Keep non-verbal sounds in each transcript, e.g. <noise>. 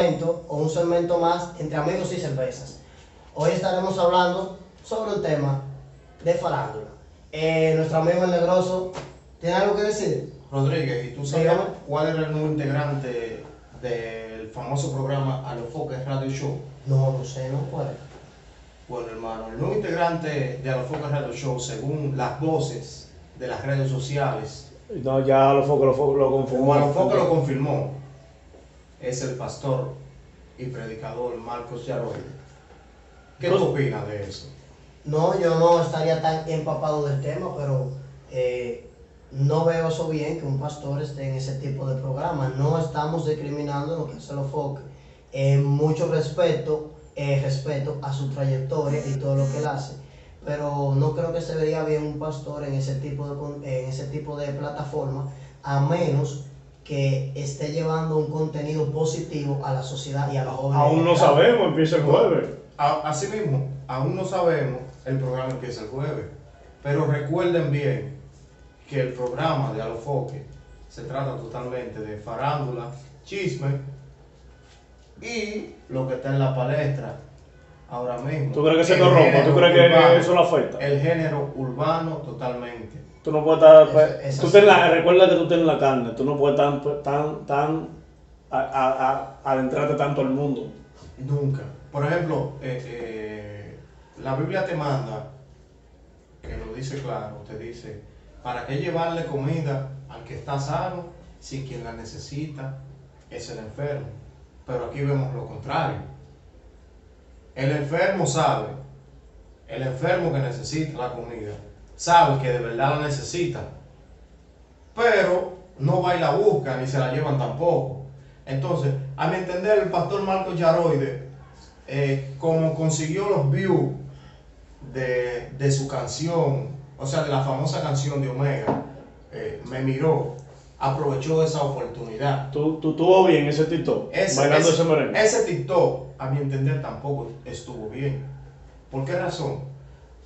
segmento o un segmento más entre amigos y cervezas. Hoy estaremos hablando sobre un tema de farándula. Eh, nuestro amigo el Negroso, ¿tiene algo que decir? Rodríguez, ¿y tú sabes Dígame. cuál era el nuevo integrante del famoso programa A los Foques Radio Show? No, no sé, no puede. Bueno, hermano, el nuevo integrante de A los Foques Radio Show, según las voces de las redes sociales, No, ya lo focos, lo focos, lo como confirmó. A los Foques lo confirmó, es el pastor y predicador Marcos Yaroide. ¿Qué tú opinas de eso? No, yo no estaría tan empapado del tema, pero eh, no veo eso bien que un pastor esté en ese tipo de programa. No estamos discriminando lo que hace los foques. Eh, mucho respeto, eh, respeto a su trayectoria y todo lo que él hace. Pero no creo que se vería bien un pastor en ese tipo de, en ese tipo de plataforma, a menos que esté llevando un contenido positivo a la sociedad y a los jóvenes. Aún no sabemos, empieza el jueves. A- Asimismo, aún no sabemos, el programa empieza el jueves, pero recuerden bien que el programa de Alofoque se trata totalmente de farándula, chisme y lo que está en la palestra ahora mismo. ¿Tú crees que se corrompa? ¿Tú crees que urbano. eso lo afecta? El género urbano totalmente. Tú no puedes estar. Eso tú sí. ten la- recuerda que tú tienes la carne. Tú no puedes tan, tan, tan a, a- a- adentrarte tanto al mundo. Nunca. Por ejemplo, eh, eh, la Biblia te manda, que lo dice claro, te dice, ¿para qué llevarle comida al que está sano si quien la necesita es el enfermo? Pero aquí vemos lo contrario. El enfermo sabe, el enfermo que necesita la comida, sabe que de verdad la necesita, pero no va y la busca ni se la llevan tampoco. Entonces, a mi entender, el pastor Marcos Yaroide, eh, como consiguió los views de, de su canción, o sea, de la famosa canción de Omega, eh, me miró, aprovechó esa oportunidad. Tú, tú estuvo bien ese TikTok. Ese, bailando ese- ese merengue. ese TikTok, a mi entender, tampoco estuvo bien. ¿Por qué razón?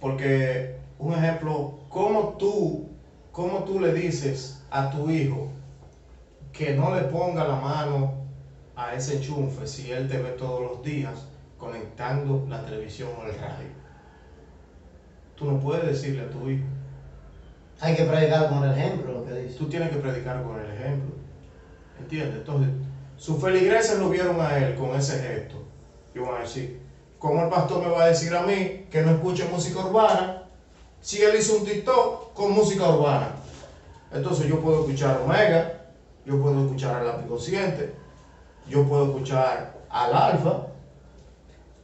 Porque, un ejemplo, ¿cómo tú, cómo tú le dices a tu hijo que no le ponga la mano a ese enchufe si él te ve todos los días conectando la televisión o el radio? Tú no puedes decirle a tu hijo. Hay que predicar con el ejemplo, lo que dice. Tú tienes que predicar con el ejemplo. ¿Entiendes? Entonces, sus feligreses lo vieron a él con ese gesto. Y van a decir, ¿cómo el pastor me va a decir a mí que no escuche música urbana si él hizo un TikTok con música urbana? Entonces yo puedo escuchar Omega, yo puedo escuchar al lápiz consciente, yo puedo escuchar al alfa,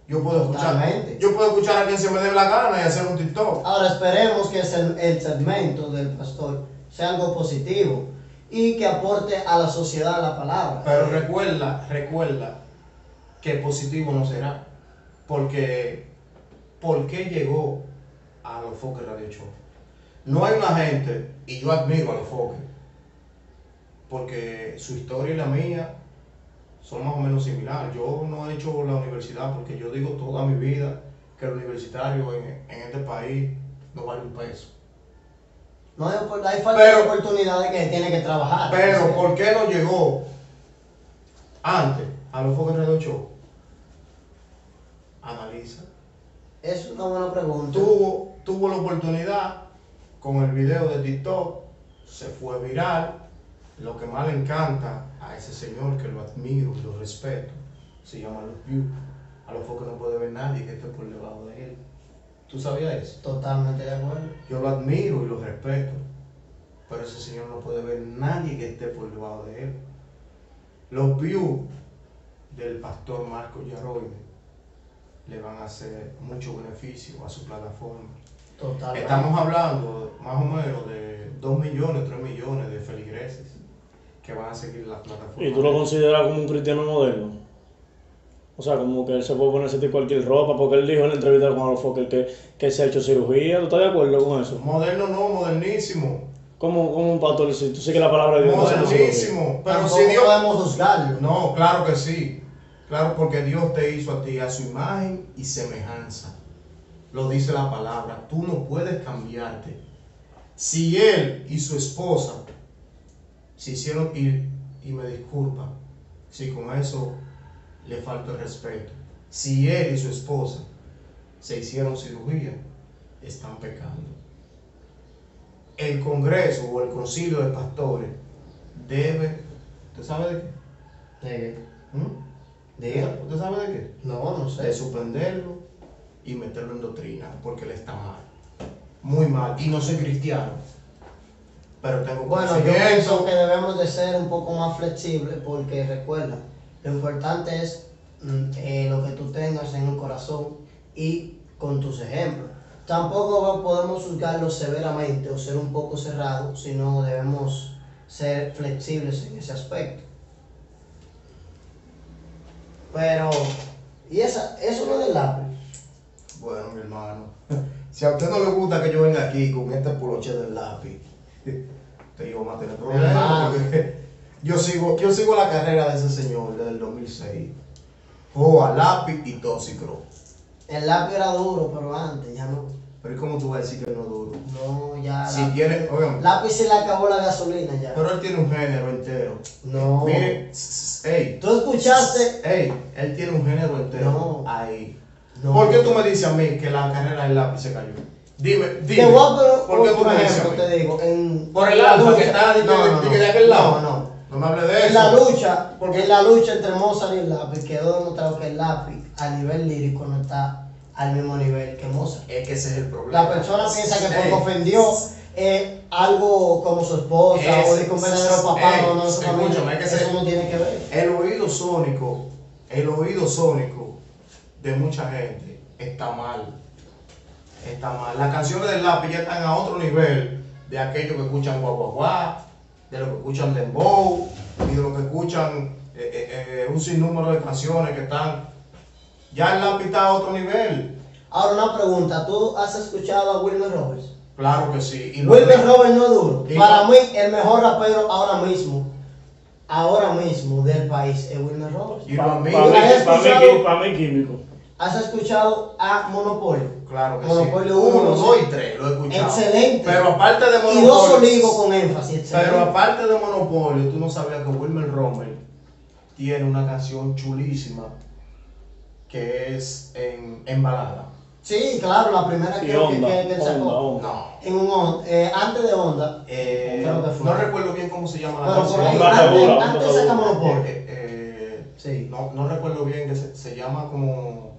yo puedo escuchar, Totalmente. yo puedo escuchar a quien se me dé la gana y hacer un TikTok. Ahora esperemos que el, el segmento del pastor sea algo positivo y que aporte a la sociedad la palabra. Pero recuerda, recuerda que positivo no será. Porque, ¿por qué llegó a los Foques Radio Show? No hay una gente, y yo admiro a los Foques, porque su historia y la mía son más o menos similares. Yo no he hecho la universidad porque yo digo toda mi vida que el universitario en, en este país no vale un peso. no hay, hay falta Pero- de oportunidades que tiene que trabajar. Pero, Sí. ¿por qué no llegó antes a los Foques Radio Show? Analiza. Es una buena pregunta. Tuvo, tuvo la oportunidad con el video de TikTok, se fue viral. Lo que más le encanta a ese señor, que lo admiro y lo respeto, se llama los views. A los Foques no puede ver nadie que esté por debajo de él. ¿Tú sabías eso? Totalmente de acuerdo. Yo lo admiro y lo respeto, pero ese señor no puede ver nadie que esté por debajo de él. Los views del pastor Marco Yaroide le van a hacer mucho beneficio a su plataforma. Totalmente. Estamos hablando más o menos de 2 millones, 3 millones de feligreses que van a seguir la plataforma. ¿Y tú lo consideras como un cristiano moderno? O sea, como que él se puede ponerse de cualquier ropa, porque él dijo en la entrevista con Alofoque que, que se ha hecho cirugía. ¿Tú estás de acuerdo con eso? Moderno no, modernísimo. Como, como un pastor, si tú sigues la palabra de Dios, no. Modernísimo. Pero si Dios. podemos juzgarlo. No, claro que sí. Claro, porque Dios te hizo a ti a su imagen y semejanza. Lo dice la palabra. Tú no puedes cambiarte. Si él y su esposa se hicieron, y, y me disculpa, si con eso le falta el respeto. Si él y su esposa se hicieron cirugía, están pecando. El Congreso o el Concilio de Pastores debe, ¿usted sabe de qué? ¿De qué? ¿Mm? Diga. ¿Usted sabe de qué? No, no de sé. suspenderlo y meterlo en doctrina, porque él está mal. Muy mal. Y no soy cristiano. Pero tengo Bueno, yo pienso que debemos de ser un poco más flexibles porque recuerda, lo importante es mm, eh, lo que tú tengas en el corazón y con tus ejemplos. Tampoco podemos juzgarlo severamente o ser un poco cerrados, sino debemos ser flexibles en ese aspecto. Pero, ¿y esa, eso no es del lápiz? Bueno, mi hermano, <laughs> si a usted no le gusta que yo venga aquí con este poloche del lápiz, <laughs> yo vamos a tener problemas. Porque <laughs> Yo sigo, yo sigo la carrera de ese señor desde el 2006. Joa, lápiz y tóxico. El lápiz era duro, pero antes ya no. Pero ¿y cómo tú vas a decir que no duro? No, ya. Si lápiz- tiene, oigan, Lápiz se le acabó la gasolina ya. pero él tiene un género entero. No. Mire, ey, ¿Tú escuchaste? ey, él tiene un género entero. No. Ahí. No. ¿Por qué tú me dices a mí que la carrera del lápiz se cayó? Dime, dime. Te voy a ¿Por qué tú me dices te digo. En, Por el alfa que está que- no, no, de que de no. aquel lado. No, no. No me hable de eso. En la lucha, Porque en la lucha entre Mozart y el lápiz quedó demostrado que el lápiz a nivel lírico no está al mismo nivel que Mozart. es que ese es el problema. La persona piensa que porque ofendió eh, algo como su esposa o Es- dijo un verdadero papá ey, o no su familia, escúchame, es que eso no tiene que ver. El oído sónico, el oído sónico de mucha gente está mal. Está mal. Las canciones del lápiz ya están a otro nivel de aquellos que escuchan guau, de los que escuchan dembow y de los que escuchan eh, eh, eh, un sinnúmero de canciones que están. Ya el lápiz está a otro nivel. Ahora una pregunta, ¿tú has escuchado a Wilmer Roberts? Claro que sí. Y Wilmer Roberts no es duro. Y- Para mí, el mejor rapero ahora mismo, ahora mismo del país es Wilmer Roberts. Y Para admiro. ¿Tú la mí, pa' mí, químico. ¿Has escuchado a Monopolio? Claro que Monopolio sí. uno, Uno, sí. dos y tres, lo he escuchado. Excelente. Pero aparte de Y Monopolio. dos oligos con énfasis, excelente. Pero aparte de Monopolio, tú no sabías que Wilmer Rommel tiene una canción chulísima que es en, en balada. Sí, claro, la primera creo que, onda, que, que él sacó. onda, onda. No. En un eh, antes de Honda, Eh, no recuerdo bien cómo se llama la pero por canción. ahí, Onda antes, antes onda saca. Monopolio. Eh, eh, Sí. no, no recuerdo bien que se, se llama como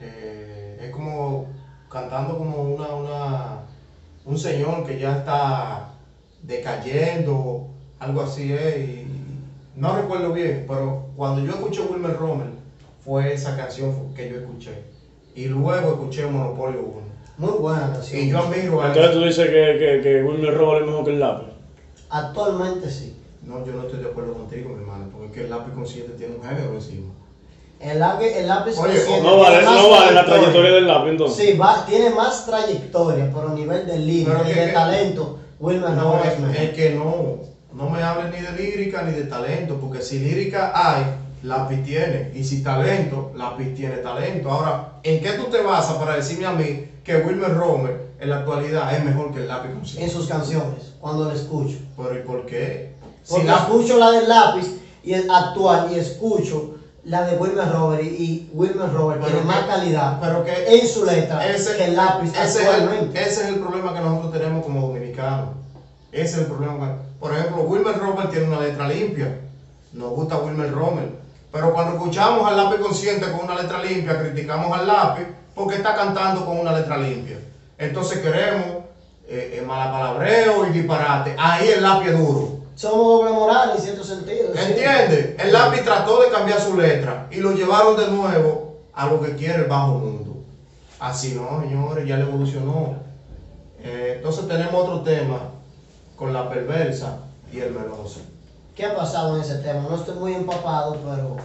eh, es como cantando como una, una un señor que ya está decayendo algo así es y no recuerdo bien pero cuando yo escuché Wilmer Rommel fue esa canción que yo escuché y luego escuché Monopolio 1 Muy buena canción. y yo admiro a Entonces tú dices que, que, que Wilmer Roberts es mejor que el lápiz. Actualmente sí. no yo no estoy de acuerdo contigo mi hermano porque es que el lápiz consciente tiene un género encima El lápiz, el lápiz Oye, consciente No vale, tiene más no vale la trayectoria del lápiz entonces. Sí, va, tiene más trayectoria, pero a nivel de lírica y de talento, Wilmer No, es, es mejor. es que no, no me hables ni de lírica ni de talento, porque si lírica hay, lápiz tiene, y si talento, lápiz tiene talento. Ahora, ¿en qué tú te basas para decirme a mí que Wilmer Romer en la actualidad es mejor que el lápiz En sus canciones, cuando la escucho. Pero ¿y por qué? Si Porque la- escucho la del lápiz y el actual y escucho la de Wilmer Robert y, Wilmer Robert Pero tiene que- más calidad pero que en su letra ese, que el lápiz ese es el, actualmente. ese es el problema que nosotros tenemos como dominicanos. Ese es el problema. Por ejemplo, Wilmer Romer tiene una letra limpia. Nos gusta Wilmer Romer. Pero cuando escuchamos al lápiz consciente con una letra limpia, criticamos al lápiz porque está cantando con una letra limpia. Entonces queremos eh, eh, malapalabreo y disparate. Ahí el lápiz es duro. Somos doble moral en cierto sentido. ¿Entiendes? El lápiz trató de cambiar su letra y lo llevaron de nuevo a lo que quiere el bajo mundo. Así no, señores, ya le evolucionó. Eh, entonces tenemos otro tema con la perversa y el meloso. ¿Qué ha pasado en ese tema? No estoy muy empapado, pero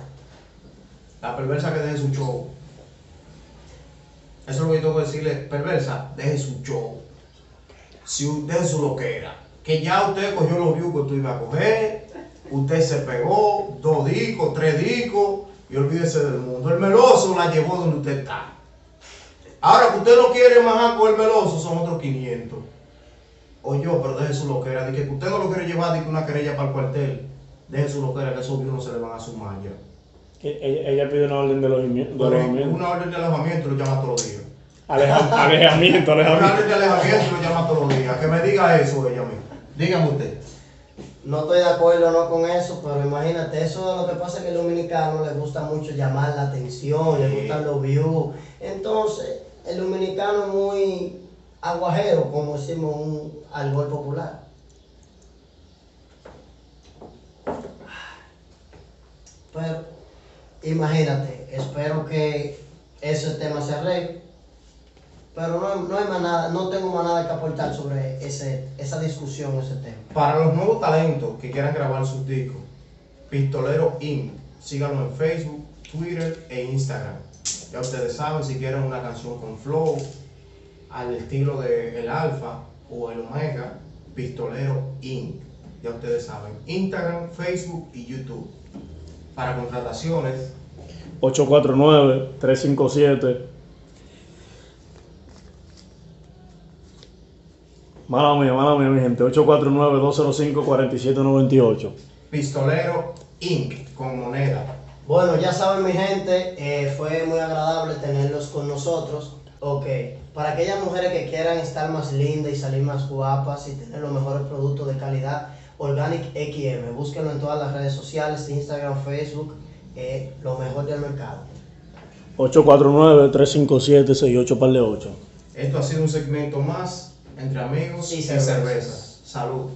La perversa que deje su show. Eso es lo que yo tengo que decirle. Perversa, deje su show. Si u- deje su loquera. Que ya usted cogió los views que usted iba a coger. Usted se pegó dos discos, tres discos. Y olvídese del mundo. El meloso la llevó donde usted está. Ahora que usted no quiere majar con el meloso, son otros 500. O yo, pero deje su loquera. De que usted no lo quiere llevar de que una querella para el cuartel. Deje su loquera, que esos views no se le van a sumar ya. Ella, ella pide una orden de alojamiento. una orden de alojamiento lo llama todos los días. Aleja- <laughs> alejamiento, Una alejamiento. orden de alejamiento lo llama todos los días. Que me diga eso ella misma. Dígame usted. No estoy de acuerdo no con eso, pero imagínate, eso es lo que pasa que al dominicano le gusta mucho llamar la atención, le Sí. gustan los views. Entonces, el dominicano es muy aguajero, como decimos un algo popular. Pero, imagínate, espero que ese tema se arregle. Pero no, no hay más nada, no tengo más nada que aportar sobre ese, esa discusión, ese tema. Para los nuevos talentos que quieran grabar sus discos, Pistolero Inc. Síganlo en Facebook, Twitter e Instagram. Ya ustedes saben, si quieren una canción con flow, al estilo de El Alfa o El Omega, Pistolero Inc. Ya ustedes saben, Instagram, Facebook y YouTube. Para contrataciones, 849-357. Mala mía, mala mía, mi gente. 849-205-4798. Pistolero Inc. con moneda. Bueno, ya saben mi gente, eh, fue muy agradable tenerlos con nosotros. Ok, para aquellas mujeres que quieran estar más lindas y salir más guapas y tener los mejores productos de calidad, Organic XM, búsquenlo en todas las redes sociales, Instagram, Facebook, eh, lo mejor del mercado. 849-357-68 par de 8. Esto ha sido un segmento más entre amigos Y y, cervezas. cervezas. Salud.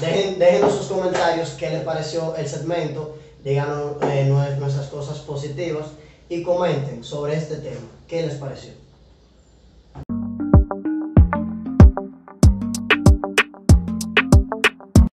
Dejen, déjenos sus comentarios qué les pareció el segmento, díganos eh, nue- nuestras cosas positivas y comenten sobre este tema, qué les pareció.